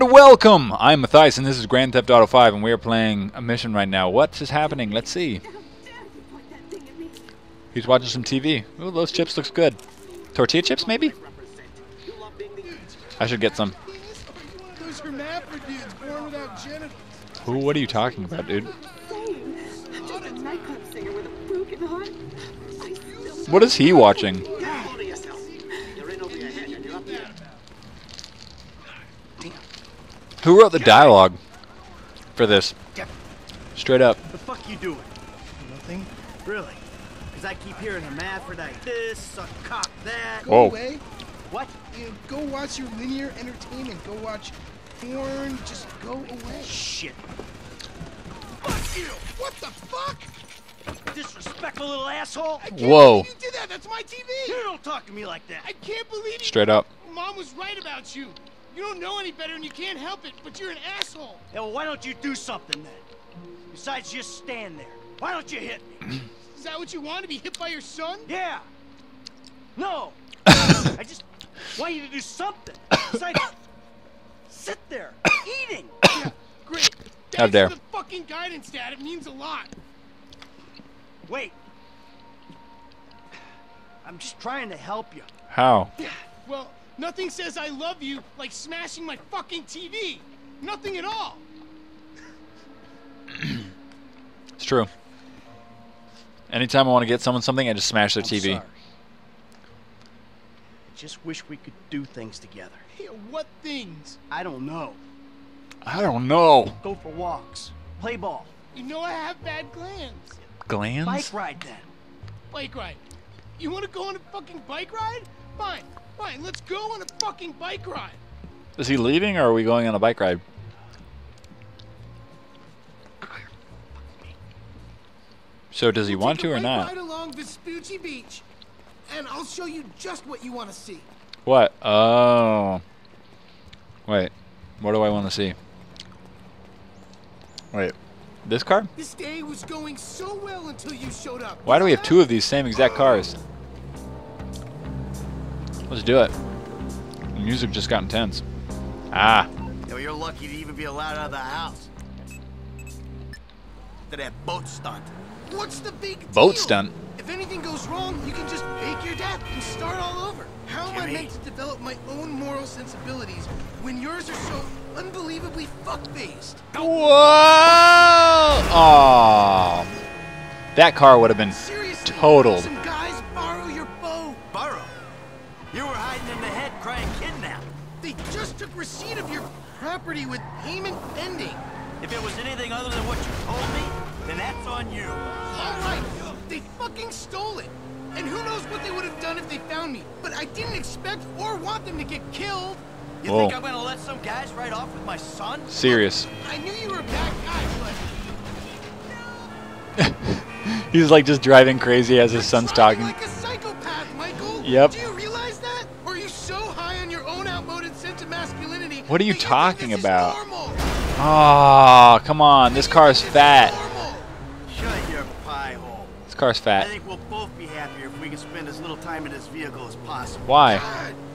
And welcome! I'm Matthias and this is Grand Theft Auto 5 and we are playing a mission right now. What is happening? Let's see. He's watching some TV. Ooh, those chips looks good. Tortilla chips, maybe? I should get some. Who? What are you talking about, dude? What is he watching? Who wrote the dialogue for this? Straight up. The fuck you doing? Nothing. Really? Because I keep hearing hermaphrodite this, suck cock that. Go Whoa. away. What? You know, go watch your linear entertainment. Go watch porn. Just go away. Shit. Fuck you! What the fuck? Disrespectful little asshole. I can't Whoa. You did that. That's my TV! You don't talk to me like that. I can't believe it. Straight up. Mom was right about you. You don't know any better and you can't help it, but you're an asshole. Yeah, well, why don't you do something then? Besides just stand there. Why don't you hit me? Is that what you want to be hit by your son? Yeah. No. I just want you to do something. Besides, sit there eating. Yeah, great. How Thanks dare. for the fucking guidance, Dad. It means a lot. Wait. I'm just trying to help you. How? Well, nothing says I love you like smashing my fucking TV. Nothing at all. It's true. Anytime I want to get someone something, I just smash their I'm TV. sorry. I just wish we could do things together. Hey, what things? I don't know. I don't know. Go for walks. Play ball. You know I have bad glands. Glands? Bike ride then. Bike ride. You want to go on a fucking bike ride? Fine, fine. Let's go on a fucking bike ride. Is he leaving or are we going on a bike ride? So does he We'll want to or not? Ride along Vespucci Beach, and I'll show you just what you want to see. What? Oh. Wait. What do I want to see? Wait. This car? This day was going so well until you showed up. Why do we have two of these same exact cars? Let's do it. The music just got intense. Ah. Yeah, well, you're lucky to even be allowed out of the house. To that boat stunt. What's the big Boat deal? stunt. If anything goes wrong, you can just fake your death and start all over. How am I meant to develop my own moral sensibilities when yours are so unbelievably fuck-faced? Whoa! Oh. That car would have been Seriously, totaled. You hiding in the head crying kidnap. They just took receipt of your property with payment pending. If it was anything other than what you told me, then that's on you. All right, they fucking stole it. And who knows what they would have done if they found me. But I didn't expect or want them to get killed. You Whoa. think I'm gonna let some guys ride off with my son? serious. I knew you were a bad guy, but He's like just driving crazy as his son's talking. like a psychopath, Michael. Yep. What are you talking about? normal? Oh, come on. This car is fat. Shut your pie hole. This car's I fat. think we'll both be happier if we can spend as little time in this vehicle as possible. Why?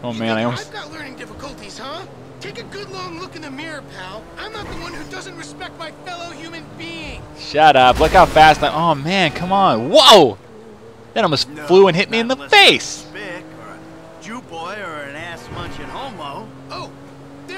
Oh man, I think almost. I've got learning difficulties, huh? Take a good long look in the mirror, pal. I'm not the one who doesn't respect my fellow human being. Shut up. Look how fast I. Oh man, come on. Whoa! That almost No, flew and hit me in the face. Or a Jew boy or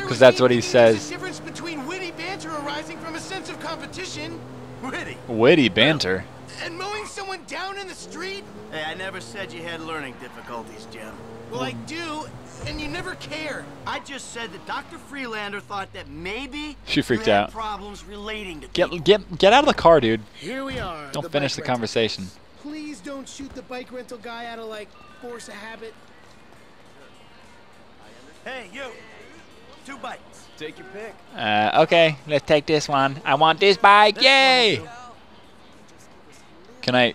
there 'Cause was that's what he says. a difference between witty banter arising from a sense of competition Witty. Witty banter. and mowing someone down in the street. Hey, I never said you had learning difficulties, Jim. Well, I do, and you never care. I just said that Dr. Friedlander thought that maybe She freaked out. problems relating to Get get get out of the car, dude. Here we are. Don't finish the conversation. Please don't shoot the bike rental guy out of like force of habit. Hey, you. Two bites. Take your pick. Uh, okay, let's take this one. I want this bike. Yay! Can I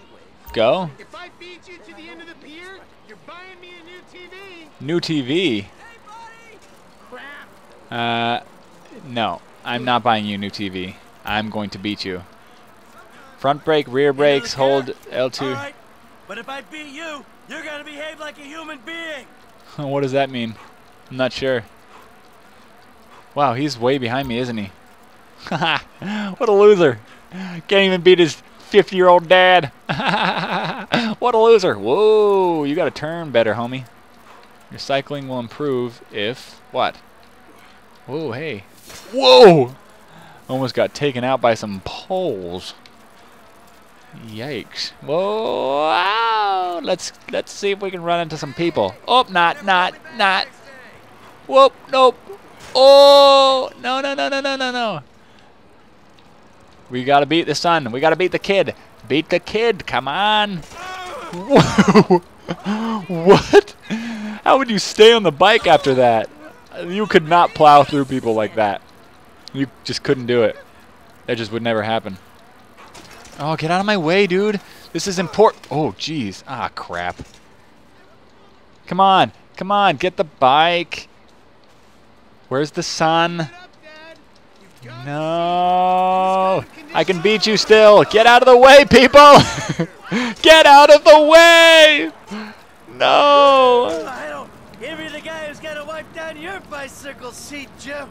go? If I beat you to the end of the pier, you're buying me a new TV. New TV. Uh, no, I'm not buying you a new TV. I'm going to beat you. Front brake, rear brakes, hold L2. All right, but if I beat you, you're gonna behave like a human being. what does that mean? I'm not sure. Wow, he's way behind me, isn't he? what a loser. Can't even beat his 50 year old dad. what a loser. Whoa, you got to turn better, homie. Your cycling will improve if. What? Whoa, hey. Whoa! Almost got taken out by some poles. Yikes. Whoa! Wow. Let's let's see if we can run into some people. Oh, not, not, not. Whoop, nope. Oh, no, no, no, no, no, no, no. We gotta beat the son. We gotta beat the kid. Beat the kid. Come on. What? How would you stay on the bike after that? You could not plow through people like that. You just couldn't do it. That just would never happen. Oh, get out of my way, dude. This is important. Oh, jeez. Ah, crap. Come on. Come on. Get the bike. Where's the son? Get up, Dad. You've got No. He's got a I can beat you still. Get out of the way, people. Get out of the way. No. I don't envy the guy who's got to wipe down your bicycle seat, Jim.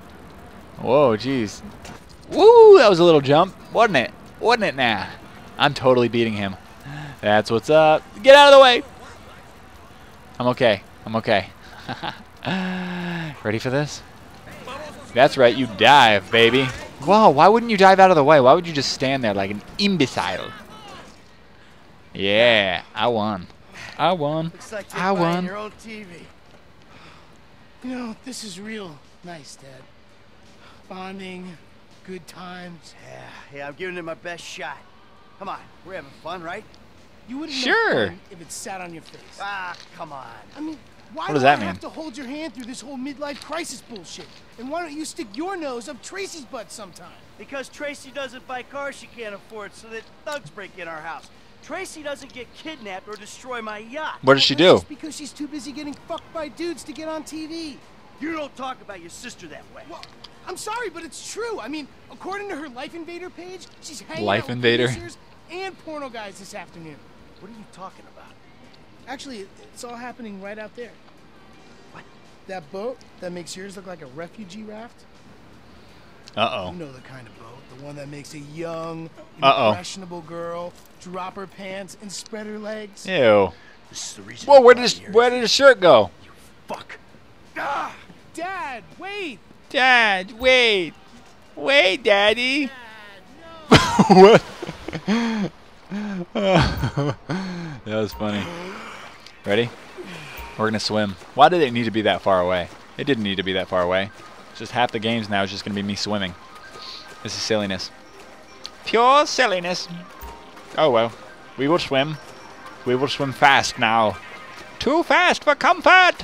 Whoa, jeez. Woo, that was a little jump, wasn't it? Wasn't it now? I'm totally beating him. That's what's up. Get out of the way. I'm okay. I'm okay. Ready for this? That's right, you dive, baby. Whoa, why wouldn't you dive out of the way? Why would you just stand there like an imbecile? Yeah, I won. I won. Looks like you're I buying won. your own TV. You know, this is real nice, Dad. Bonding, good times. Yeah, yeah, I'm giving it my best shot. Come on, we're having fun, right? You wouldn't Sure. know fun if it sat on your face. Ah, come on. I mean, why What do does that I have mean? to hold your hand through this whole midlife crisis bullshit? And why don't you stick your nose up Tracy's butt sometime? Because Tracy doesn't buy cars she can't afford, so that thugs break in our house. Tracy doesn't get kidnapped or destroy my yacht. What does she do? Just because she's too busy getting fucked by dudes to get on TV. You don't talk about your sister that way. Well, I'm sorry, but it's true. I mean, according to her Life Invader page, she's hanging Life out with Invader? producers and porno guys this afternoon. What are you talking about? Actually, it's all happening right out there. What? That boat that makes yours look like a refugee raft? Uh oh. You know the kind of boat. The one that makes a young, Uh-oh. impressionable girl drop her pants and spread her legs. Ew. This is the reason. Whoa, where did his where did his shirt go? You fuck. Ah! Dad, wait! Dad, wait. Wait, Daddy. Dad, no. what? that was funny. Ready? We're gonna swim. Why did it need to be that far away? It didn't need to be that far away. Just half the games now is just gonna be me swimming. This is silliness. Pure silliness. Oh well. We will swim. We will swim fast now. Too fast for comfort.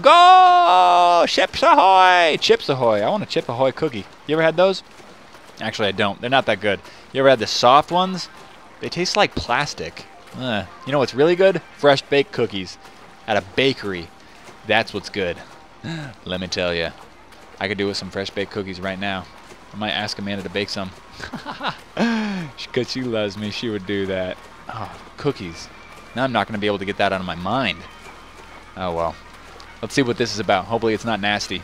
Go! Chips ahoy! Chips ahoy. I want a chip ahoy cookie. You ever had those? Actually, I don't. They're not that good. You ever had the soft ones? They taste like plastic. Ugh. You know what's really good? Fresh baked cookies at a bakery. That's what's good. Let me tell you. I could do with some fresh baked cookies right now. I might ask Amanda to bake some. Because she loves me, she would do that. Oh, cookies. Now I'm not going to be able to get that out of my mind. Oh well. Let's see what this is about. Hopefully it's not nasty.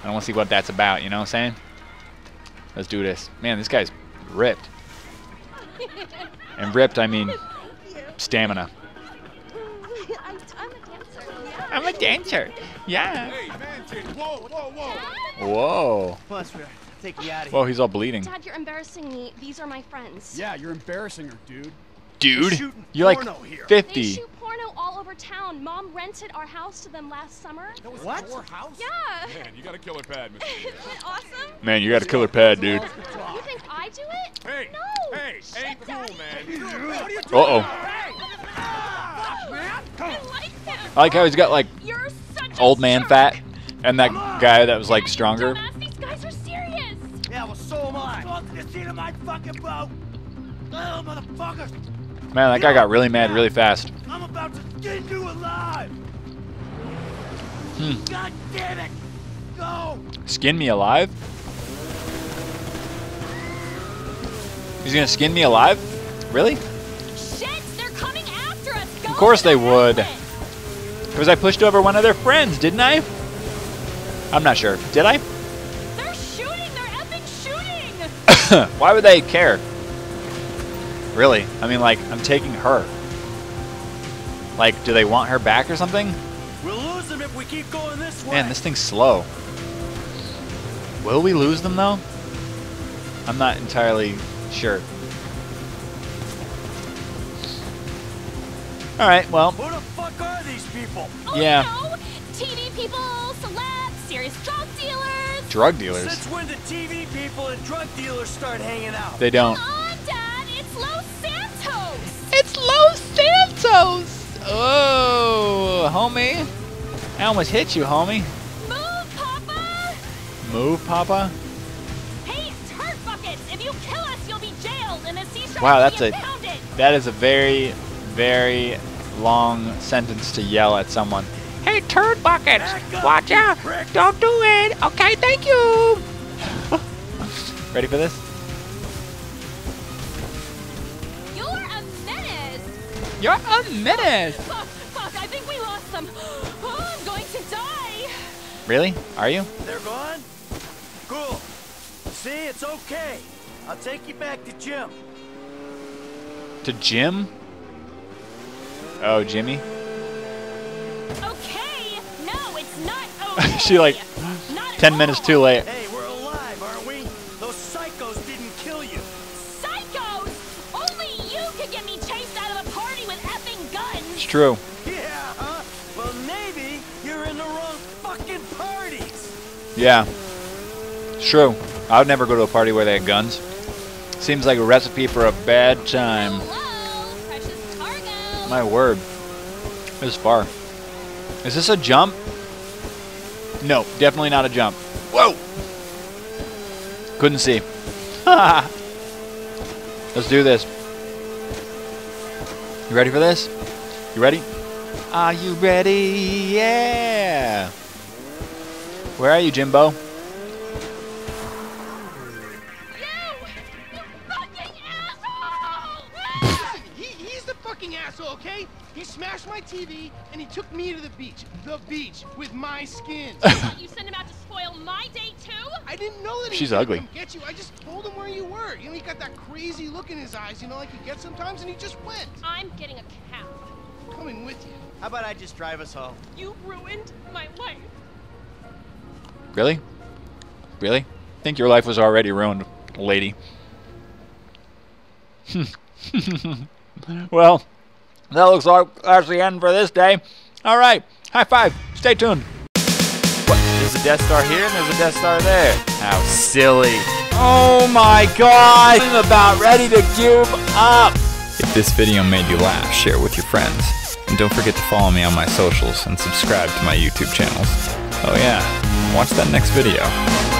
I don't want to see what that's about, you know what I'm saying? Let's do this. Man, this guy's ripped. And ripped, I mean stamina. I'm, I'm a dancer. Yeah. I'm a dancer. Yeah. Hey, man, kid, whoa, whoa, whoa. Whoa. Plus, we're taking you out of Whoa, here. he's all bleeding. Dad, you're embarrassing me. These are my friends. Yeah, you're embarrassing her, dude. Dude, you're like porno here. They shoot porno all over town. Mom rented our house to them last summer. What? your house? Yeah. Man, you got a killer pad, Mr. Isn't it awesome? Man, you got a killer pad, dude. You think I do it? Hey, No. hey, ain't cool, man. What are you Uh oh. I like him. I like how he's got like You're old man jerk. fat and that guy that was like stronger. Dumbass, these guys are serious. Yeah, well, so am I. Go to the seat of my fucking boat. Motherfuckers. Man, that guy got really mad really fast. I'm about to skin you alive. Hmm. God damn it. Go. Skin me alive? He's gonna skin me alive? Really? course they would. Because I pushed over one of their friends, didn't I? I'm not sure. Did I? They're shooting! They're epic shooting! Why would they care? Really? I mean, like, I'm taking her. Like, do they want her back or something? We'll lose them if we keep going this way. Man, this thing's slow. Will we lose them, though? I'm not entirely sure. Alright, well, Who the fuck are these people? Oh, Yeah. no! TV people, celebs, serious drug dealers. drug dealers. Since when do TV people and drug dealers start hanging out? They don't. Come on, Dad, it's Los Santos. It's Los Santos! Oh, homie. I almost hit you, homie. Move, Papa. Move, Papa. Hey, turd buckets! If you kill us, you'll be jailed, and the Seashark Wow, that's a- impounded. That is a very, very long sentence to yell at someone. Hey, turd buckets! Watch out! prick. Don't do it! Okay, thank you! Ready for this? You're a menace. You're a menace! Fuck, fuck, I think we lost them. Oh, I'm going to die. Really? Are you? They're gone? Cool. See, it's okay. I'll take you back to Jim. To Jim? Oh, Jimmy? Okay. No, it's not okay. She, like, Not Ten minutes too late. Hey, we're alive, aren't we? Those psychos didn't kill you. Psychos! Only you could get me chased out of a party with effing guns. It's true. Yeah, huh? Well, maybe you're in the wrong fucking parties. Yeah. It's true. I would never go to a party where they had guns. Seems like a recipe for a bad time. Hello, precious cargo. My word. This is far. Is this a jump? No, definitely not a jump. Whoa! Couldn't see. Let's do this. You ready for this? You ready? Are you ready? Yeah! Where are you, Jimbo? My TV and he took me to the beach. The beach with my skins. you sent him out to spoil my day too? I didn't know that he She's ugly. get you. I just told him where you were. You know, he got that crazy look in his eyes, you know, like he gets sometimes, and he just went. I'm getting a cab. Coming with you. How about I just drive us home? You ruined my life. Really? Really? Think your life was already ruined, lady. well, that looks like that's the end for this day. All right, high five. Stay tuned. What? There's a Death Star here and there's a Death Star there. How silly. Oh my god! I'm about ready to give up. If this video made you laugh, share it with your friends. And don't forget to follow me on my socials and subscribe to my YouTube channels. Oh yeah, watch that next video.